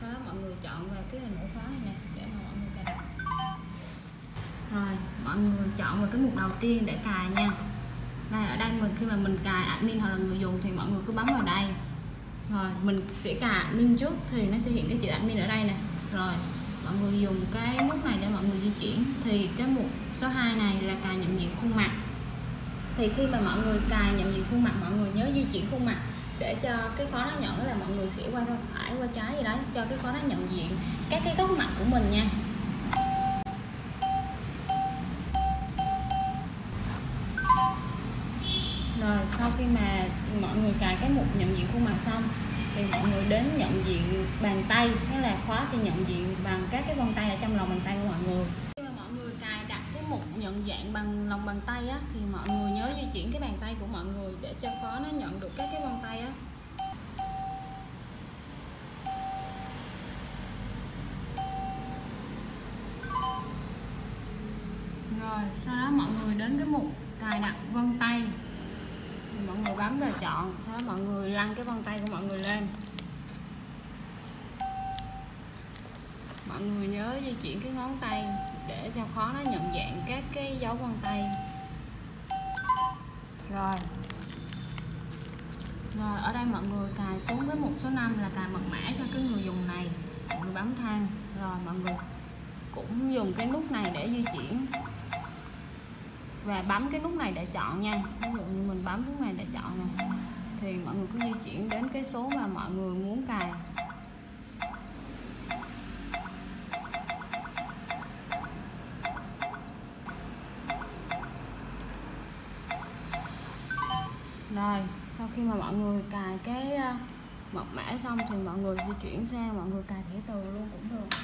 sau đó mọi người chọn vào cái hình ổ khóa này nè, để mà mọi người cài đặt. Rồi, mọi người chọn vào cái mục đầu tiên để cài nha. Đây, ở đây mình, khi mà mình cài admin hoặc là người dùng thì mọi người cứ bấm vào đây. Rồi, mình sẽ cài admin trước thì nó sẽ hiện cái chữ admin ở đây nè. Rồi, mọi người dùng cái nút này để mọi người di chuyển. Thì cái mục số 2 này là cài nhận diện khuôn mặt. Thì khi mà mọi người cài nhận diện khuôn mặt, mọi người nhớ di chuyển khuôn mặt để cho cái khóa nó nhận là mọi người sẽ qua phải, qua trái gì đó, cho cái khóa nó nhận diện các cái góc mặt của mình nha. Rồi, sau khi mà mọi người cài cái mục nhận diện khuôn mặt xong, thì mọi người đến nhận diện bàn tay, nghĩa là khóa sẽ nhận diện bằng các cái vân tay ở trong lòng bàn tay của mọi người khi mà mọi người cài đặt cái mục nhận dạng bằng lòng bàn tay á, thì mọi người nhớ di chuyển cái bàn tay của mọi người để cho khó nó nhận được các cái vân tay á. Rồi, sau đó mọi người đến cái mục cài đặt vân tay. Thì mọi người bấm vào chọn, sau đó mọi người lăn cái vân tay của mọi người lên. Mọi người nhớ di chuyển cái ngón tay để cho khó nó nhận dạng các cái dấu vân tay. Rồi. Rồi, ở đây mọi người cài xuống với một số 5 là cài mật mã cho cái người dùng này. Mọi người bấm than. Rồi, mọi người cũng dùng cái nút này để di chuyển. Và bấm cái nút này để chọn nha. Ví dụ như mình bấm nút này để chọn nè, thì mọi người cứ di chuyển đến cái số mà mọi người muốn cài. Rồi, sau khi mà mọi người cài cái ờ, mật mã xong thì mọi người di chuyển sang mọi người cài thẻ từ luôn cũng được.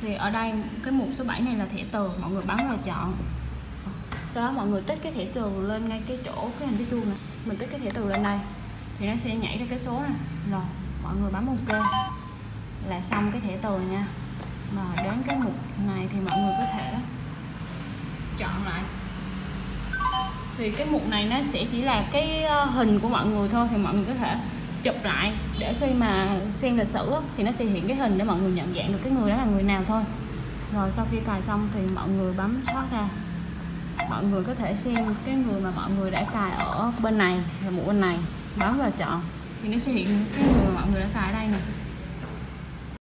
Thì ở đây cái mục số 7 này là thẻ từ, mọi người bấm vào chọn. Sau đó mọi người tích cái thẻ từ lên ngay cái chỗ cái hình cái chuông này. Mình tích cái thẻ từ lên đây, thì nó sẽ nhảy ra cái số này. Rồi, mọi người bấm ok là xong cái thẻ từ nha. Mà đến cái mục này thì mọi người có thể chọn lại thì cái mục này nó sẽ chỉ là cái ờ, hình của mọi người thôi thì mọi người có thể chụp lại để khi mà xem lịch sử thì nó sẽ hiện cái hình để mọi người nhận dạng được cái người đó là người nào thôi. Rồi sau khi cài xong thì mọi người bấm thoát ra. Mọi người có thể xem cái người mà mọi người đã cài ở bên này, là một bên này, bấm vào chọn thì nó sẽ hiện cái người mà mọi người đã cài ở đây nè.